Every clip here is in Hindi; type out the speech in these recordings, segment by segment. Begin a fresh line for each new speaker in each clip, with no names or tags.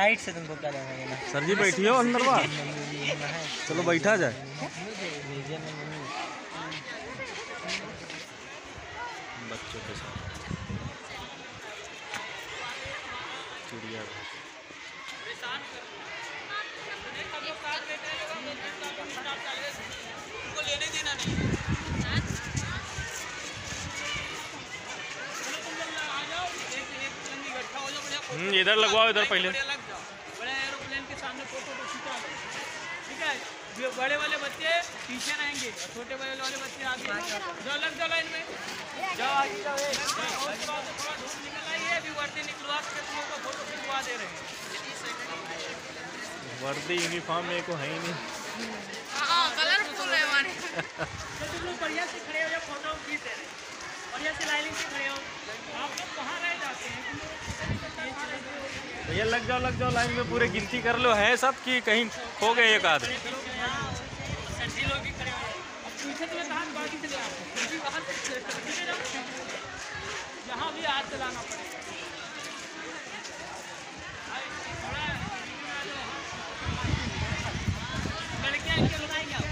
लाइट से तुमको क्या लेना देना
सर जी बैठिए हो अंदर बाहर चलो बैठा जाए। बच्चों के साथ। चिड़िया। हम्म, इधर लगवाओ इधर पहले
बड़े एरोप्लेन के सामने फ़ोटो तो खींचा लो ठीक है? जो बड़े वाले बच्चे पीछे रहेंगे और छोटे वाले वाले बच्चे आगे। जाओ लग जाओ लाइन में। जाओ आगे जाओ थोड़ा निकल आई है अभी वर्दी निकलवा के तुम लोग फ़ोटो खिंचवा दे रहे हैं।
वर्दी यूनिफॉर्म मेरे को है ही नहीं।
हाँ कलरफुल है हमारे
तो तुम लोग बढ़िया से खड़े हो जाओ फ़ोटो खींच दे रहे हैं। बढ़िया से लाइनिंग खड़े हो। आप लोग कहाँ रह जाते हैं?
भैया लग जाओ लग जाओ लाइन में पूरे गिनती कर लो। है सब कि कहीं खो गए एक आध?
हो जाओ यहाँ भी हाथ चलाना पड़ेगा आई, थोड़ा लड़कियाँ इनके लगाएँगे आप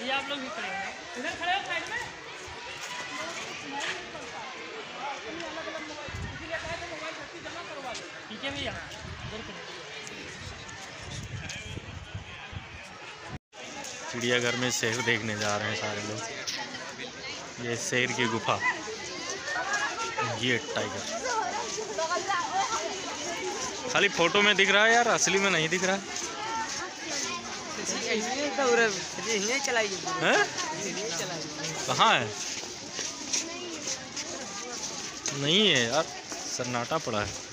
ये आप लोग भी खड़े हो जाओ।
चिड़ियाघर में शेर देखने जा रहे हैं सारे लोग। ये शेर की गुफा। ये टाइगर। खाली फ़ोटो में दिख रहा है यार, असली में नहीं दिख रहा। हैं? कहाँ है? नहीं है यार सन्नाटा पड़ा है।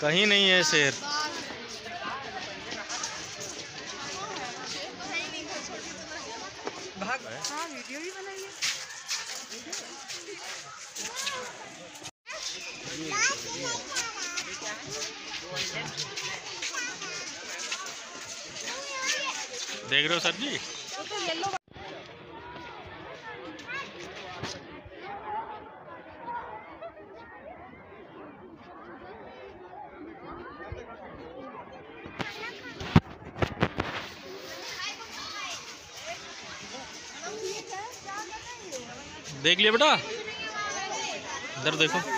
कहीं नहीं है शेर।
हाँ वीडियो भी
देख रहे हो सर जी? देख लिया बेटा। इधर देखो।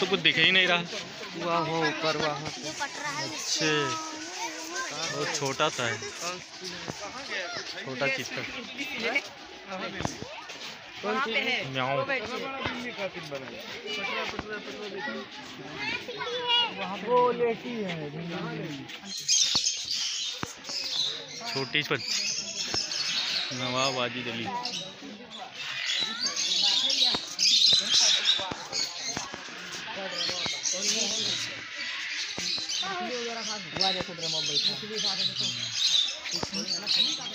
तो कुछ दिख ही नहीं रहा।
वहाँ हो ऊपर वहाँ।
अच्छे। बहुत छोटा सा है छोटा
वो लेटी है।
छोटी छोटी नवाब वाजिद अली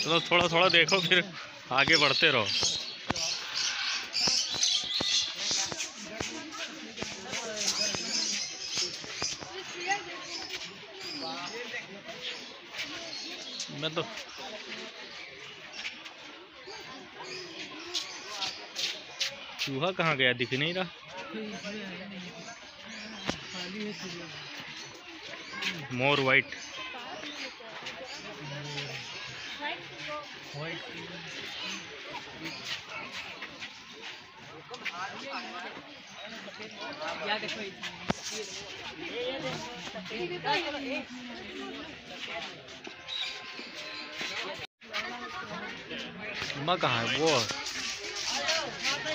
चलो, थोड़ा थोड़ा देखो, फिर आगे बढ़ते रहो। मैं तो चूहा कहाँ गया? दिख नहीं रहा। मोर वाइट। मम्मा कहाँ है वो.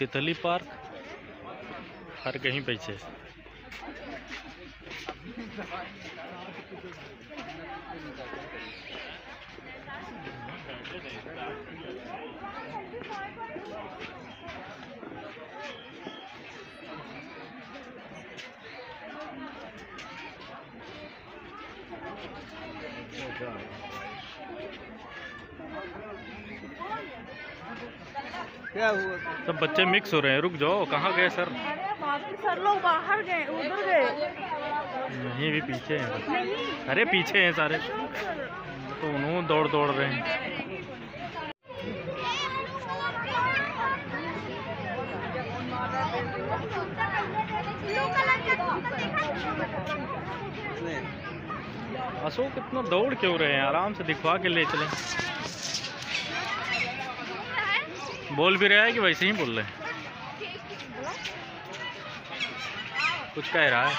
तितली पार्क हर कहीं पीछे
क्या हुआ?
सब बच्चे मिक्स हो रहे हैं। रुक जाओ। कहाँ गए सर?
सर लोग बाहर गए उधर गए।
यहीं भी पीछे हैं। अरे पीछे हैं सारे। तो उन्होंने दौड़ दौड़ रहे हैं। अशोक इतना दौड़ क्यों रहे हैं? आराम से दिखवा के ले चले। बोल भी रहा है कि वैसे ही बोल रहे हैं। कुछ कह रहा है।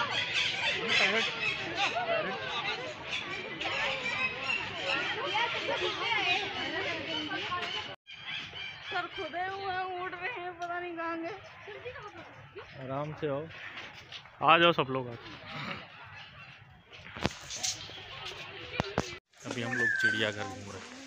सर खुदे हुए उड़ रहे हैं पता नहीं कहाँ गए।
आराम से आओ। आ जाओ सब लोग आज। अभी हम लोग चिड़ियाघर घूम रहे हैं।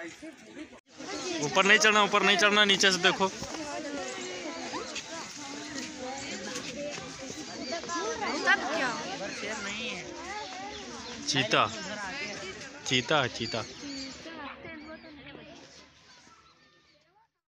ऊपर नहीं चढ़ना ऊपर नहीं चढ़ना नीचे से देखो। चीता चीता चीता।